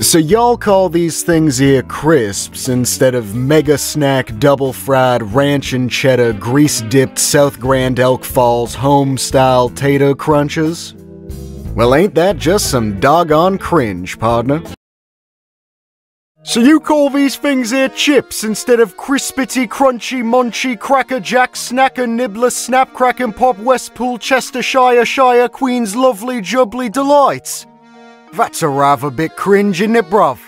So y'all call these things here crisps instead of mega snack double fried ranch and cheddar grease dipped South Grand Elk Falls home style tater crunches? Well, ain't that just some doggone cringe, partner? So you call these things here chips instead of crispity, crunchy, munchy, cracker jack, snacker, nibbler, snap, crack and pop, Westpool, Chestershire, Shire, Queen's lovely, jubbly delights? That's a rather bit cringe, isn't it, bruv?